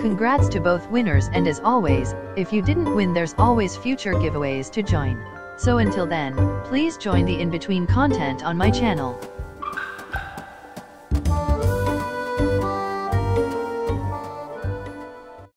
Congrats to both winners and as always, if you didn't win there's always future giveaways to join. So until then, please join the in-between content on my channel.